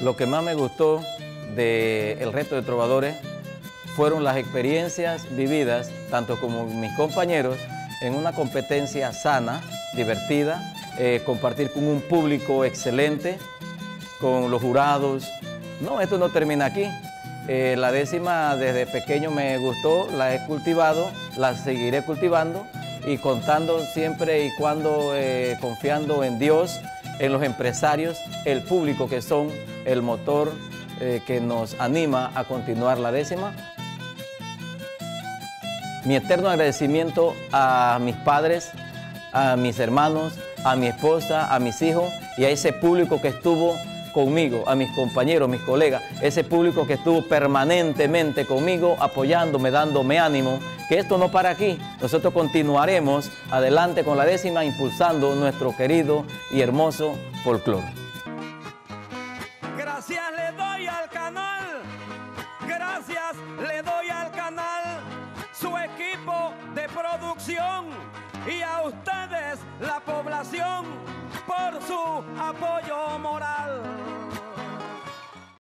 Lo que más me gustó del resto de trovadores fueron las experiencias vividas, tanto como mis compañeros, en una competencia sana, divertida, eh, compartir con un público excelente, con los jurados. No, esto no termina aquí. Eh, la décima desde pequeño me gustó, la he cultivado, la seguiré cultivando y contando siempre y cuando eh, confiando en Dios, en los empresarios, el público que son el motor que nos anima a continuar la décima. Mi eterno agradecimiento a mis padres, a mis hermanos, a mi esposa, a mis hijos y a ese público que estuvo conmigo, a mis compañeros, mis colegas, ese público que estuvo permanentemente conmigo, apoyándome, dándome ánimo, que esto no para aquí. Nosotros continuaremos adelante con la décima, impulsando nuestro querido y hermoso folclore. Gracias le doy al canal, gracias le doy al canal su equipo de producción y a ustedes, la población, por su apoyo moral.